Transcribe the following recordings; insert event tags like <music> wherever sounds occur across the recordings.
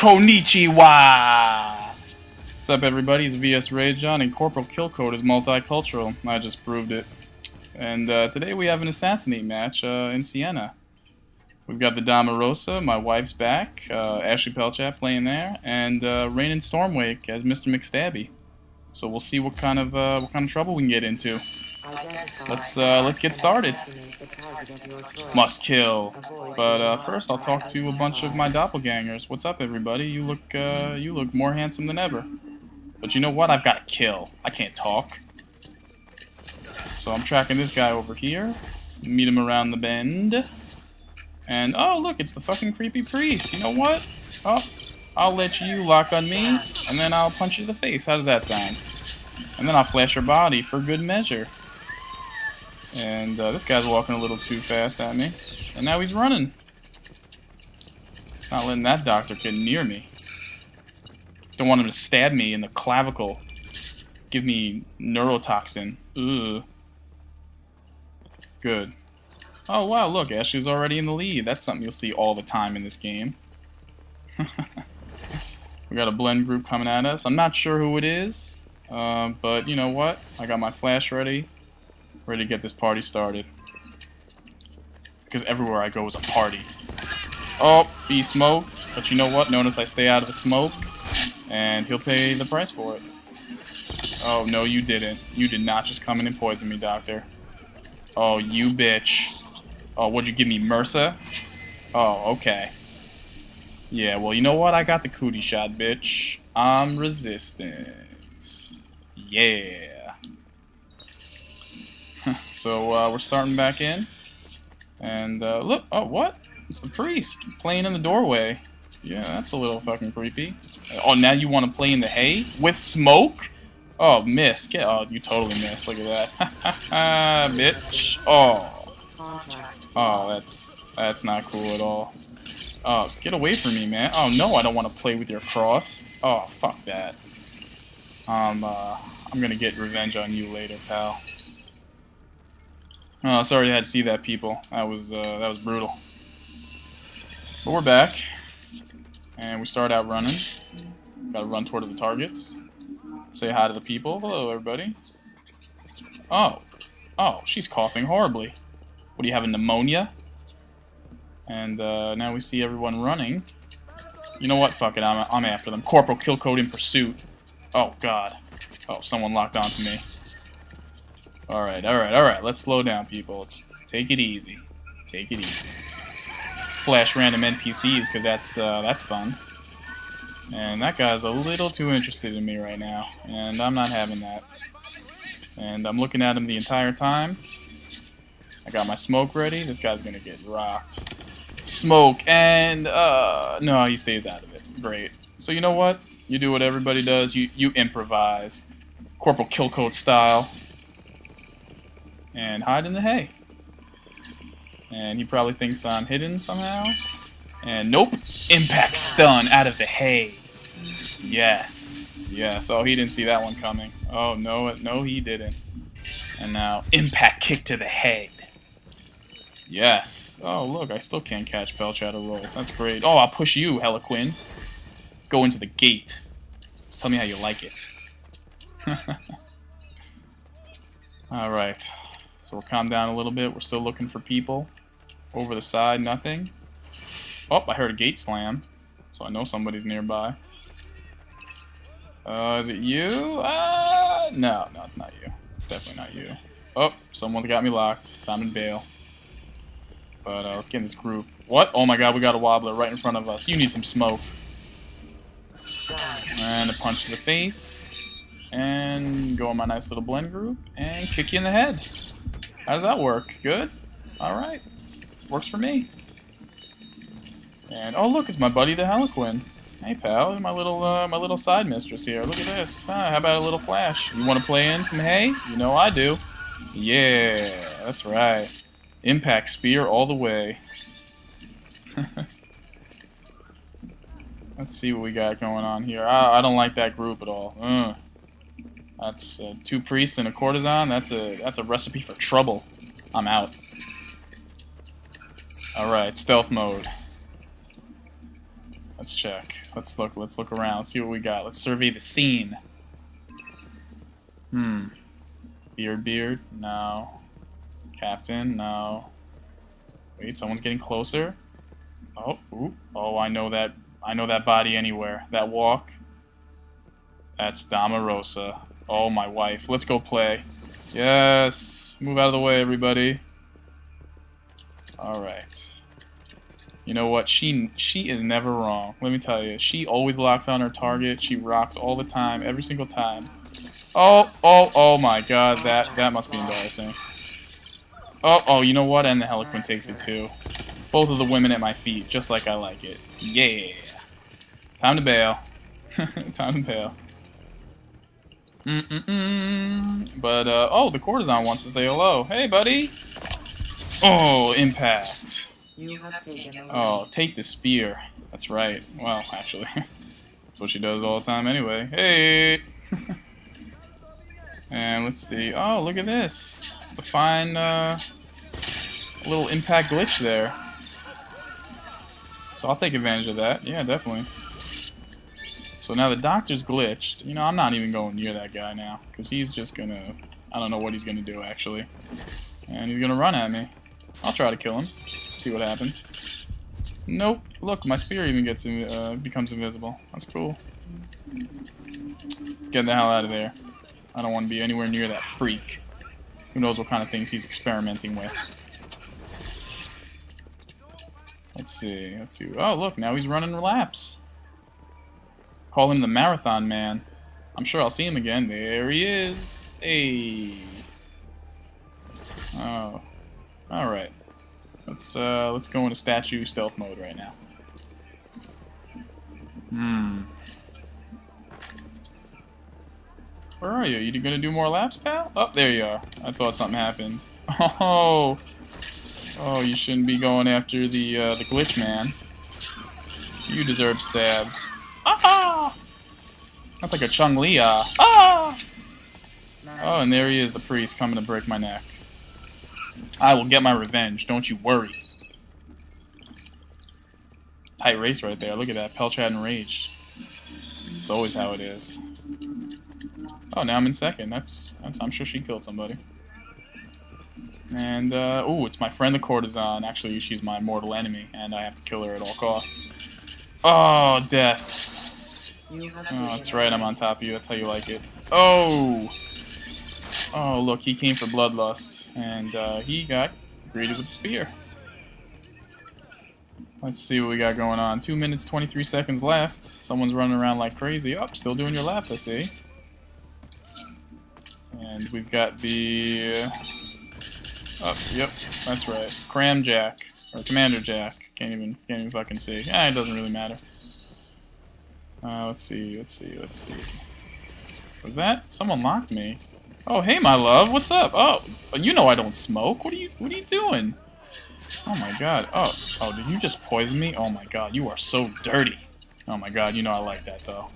Konnichiwa! What's up, everybody? It's VSRAGEJON, and Corporal Kill Coat is multicultural. I just proved it. And uh, today we have an assassinate match uh, in Siena. We've got the Dama Rosa, my wife's back, uh, Ashley Pelchat playing there, and uh, Rain and Stormwake as Mr. McStabby. So we'll see what kind of uh, what kind of trouble we can get into. Let's uh, let's get started. Must kill. But uh, first, I'll talk to a bunch of my doppelgangers. What's up, everybody? You look uh, you look more handsome than ever. But you know what? I've got to kill. I can't talk. So I'm tracking this guy over here. Meet him around the bend. And oh look, it's the fucking creepy priest. You know what? Oh, I'll let you lock on me, and then I'll punch you in the face. How does that sound? And then I'll flash your body for good measure. And uh, this guy's walking a little too fast at me. And now he's running. Not letting that doctor get near me. Don't want him to stab me in the clavicle. Give me neurotoxin. Ugh. Good. Oh wow, look, Ashley's already in the lead. That's something you'll see all the time in this game. <laughs> we got a blend group coming at us. I'm not sure who it is, uh, but you know what? I got my flash ready ready to get this party started. Because everywhere I go is a party. Oh, he smoked. But you know what? Notice I stay out of the smoke. And he'll pay the price for it. Oh, no, you didn't. You did not just come in and poison me, Doctor. Oh, you bitch. Oh, what'd you give me, MRSA? Oh, okay. Yeah, well, you know what? I got the cootie shot, bitch. I'm resistant. Yeah. <laughs> So uh, we're starting back in. And uh, look, oh, what? It's the priest playing in the doorway. Yeah, that's a little fucking creepy. Oh, now you want to play in the hay? With smoke? Oh, miss. Get, oh, you totally missed. Look at that. <laughs> bitch. Oh. Oh, that's that's not cool at all. Oh, get away from me, man. Oh, no, I don't want to play with your cross. Oh, fuck that. Um, uh, I'm gonna get revenge on you later, pal. Oh, sorry I had to see that, people. That was uh, that was brutal. But we're back, and we start out running. Got to run toward the targets. Say hi to the people. Hello, everybody. Oh, oh, she's coughing horribly. What do you have, pneumonia? And uh, now we see everyone running. You know what? Fuck it. I'm, I'm after them. Corporal Kill Coat in pursuit. Oh, God. Oh, someone locked onto me. Alright, alright, alright. Let's slow down, people. Let's take it easy. Take it easy. Flash random NPCs, because that's, uh, that's fun. And that guy's a little too interested in me right now. And I'm not having that. And I'm looking at him the entire time. I got my smoke ready. This guy's gonna get rocked. Smoke, and, uh, no, he stays out of it. Great. So you know what? You do what everybody does. You, you improvise. Corporal Kill Coat style and hide in the hay. And he probably thinks I'm hidden somehow. And nope, impact stun out of the hay. Yes, yes. Oh, he didn't see that one coming. Oh no, no, he didn't. And now impact kick to the head. Yes. Oh look, I still can't catch Pelchat rolls. That's great. Oh, I'll push you, Harlequin. Go into the gate. Tell me how you like it. <laughs> All right. So we'll calm down a little bit. We're still looking for people. Over the side, nothing. Oh, I heard a gate slam. So I know somebody's nearby. Uh, is it you? Uh, no, no, it's not you. It's definitely not you. Oh, someone's got me locked. Time to bail. But uh, let's get in this group. What? Oh my god, we got a wobbler right in front of us. You need some smoke. And a punch to the face. And go in my nice little blend group. And kick you in the head. How does that work? Good? Alright. Works for me. And, oh look, it's my buddy the Harlequin. Hey pal, my little uh, my little side mistress here. Look at this. how about a little flash? You want to play in some hay? You know I do. Yeah, that's right. Impact spear all the way. <laughs> Let's see what we got going on here. I, I don't like that group at all. Ugh. That's uh, two priests and a courtesan. That's a that's a recipe for trouble. I'm out. All right, stealth mode. Let's check. Let's look. Let's look around. Let's see what we got. Let's survey the scene. Hmm. Beard, beard. No. Captain. No. Wait, someone's getting closer. Oh, ooh. oh, I know that. I know that body anywhere. That walk. That's Dama Rosa. Oh, my wife. Let's go play. Yes. Move out of the way, everybody. All right. You know what? She she is never wrong. Let me tell you. She always locks on her target. She rocks all the time, every single time. Oh, oh, oh my god. That that must be embarrassing. Oh, oh, you know what? And the Harlequin takes it too. Both of the women at my feet, just like I like it. Yeah. Time to bail. <laughs> Time to bail. Mm -mm -mm. But, uh, oh, the courtesan wants to say hello. Hey, buddy. Oh, impact. Oh, take the spear. That's right. Well, <laughs> actually, that's what she does all the time anyway. Hey! <laughs> and let's see. Oh, look at this. The fine uh, little impact glitch there. So I'll take advantage of that. Yeah, definitely. So now the doctor's glitched. You know, I'm not even going near that guy now. Because he's just gonna... I don't know what he's gonna do, actually. And he's gonna run at me. I'll try to kill him see what happens. Nope. Look, my spear even gets uh, becomes invisible. That's cool. Get the hell out of there. I don't want to be anywhere near that freak. Who knows what kind of things he's experimenting with. Let's see. Let's see. Oh, look, now he's running laps. Call him the Marathon Man. I'm sure I'll see him again. There he is. Hey. Oh. Alright. Let's uh, let's go into statue stealth mode right now. Hmm. Where are you? You gonna do more laps, pal? Oh, there you are. I thought something happened. <laughs> Oh, oh, you shouldn't be going after the uh, the glitch man. You deserve stab. Ah! That's like a Chung Li. Ah! Oh, and there he is, the priest, coming to break my neck. I will get my revenge, don't you worry. Tight race right there. Look at that. Pelchat and Rage. It's always how it is. Oh, now I'm in second. That's, that's I'm sure she killed somebody. And, uh, oh, it's my friend the courtesan. Actually, she's my mortal enemy, and I have to kill her at all costs. Oh, death. Oh, that's right, I'm on top of you. That's how you like it. Oh! Oh, look, he came for Bloodlust. And uh, he got greeted with spear. Let's see what we got going on. 2 minutes, 23 seconds left. Someone's running around like crazy. Oh, still doing your laps, I see. And we've got the... Oh, yep, that's right. Cram Jack. Or Commander Jack. Can't even, can't even fucking see. Ah, it doesn't really matter. Uh, let's see, let's see, let's see. Was that? Someone locked me. Oh, hey, my love. What's up? Oh, you know I don't smoke. What are you What are you doing? Oh my god. Oh, oh, did you just poison me? Oh my god, you are so dirty. Oh my god, you know I like that though.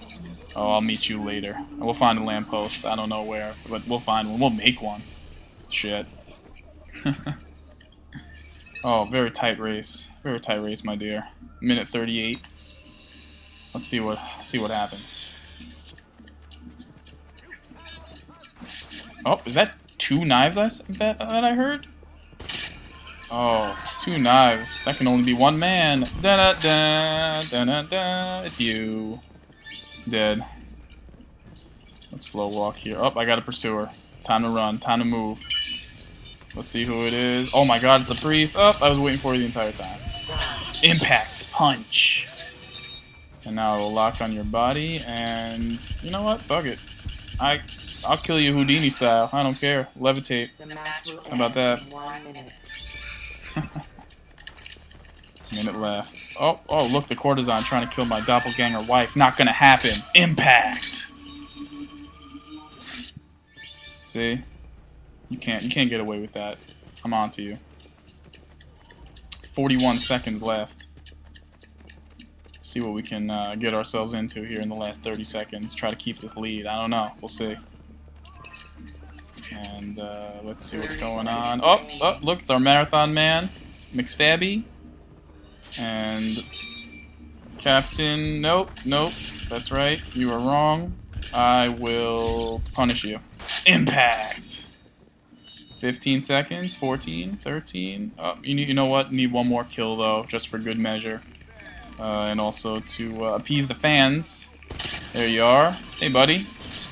Oh, I'll meet you later. We'll find a lamppost. I don't know where, but we'll find one. We'll make one. Shit. <laughs> oh, very tight race. Very tight race, my dear. Minute 38. Let's see what see what happens. Oh, is that two knives I, that, that I heard? Oh, two knives. That can only be one man. Da da da da da da. It's you. Dead. Let's slow walk here. Oh, I got a pursuer. Time to run. Time to move. Let's see who it is. Oh my god, it's the priest. Oh, I was waiting for you the entire time. Impact punch. And now we'll lock on your body, and you know what? Fuck it. I I'll kill you Houdini style. I don't care. Levitate. How about that? Minute left. Oh, oh, look, the courtesan trying to kill my doppelganger wife. Not gonna happen. Impact. See? You can't, you can't get away with that. I'm on to you. 41 seconds left. See what we can uh, get ourselves into here in the last 30 seconds. Try to keep this lead. I don't know. We'll see. And uh, let's see what's going on. Oh, oh, look, it's our marathon man, McStabby. And Captain, nope, nope. That's right. You are wrong. I will punish you. Impact! 15 seconds, 14, 13. Oh, you, need, you know what? Need one more kill, though, just for good measure. Uh, and also to uh, appease the fans. There you are. Hey, buddy.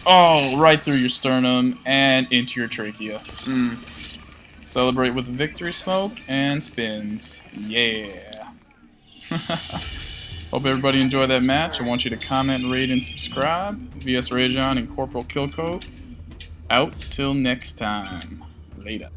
Oh, right through your sternum and into your trachea. Mm. Celebrate with victory smoke and spins. Yeah. <laughs> Hope everybody enjoyed that match. I want you to comment, rate, and subscribe. VSRAGEJON and Corporal Kill Coat. Out till next time. Later.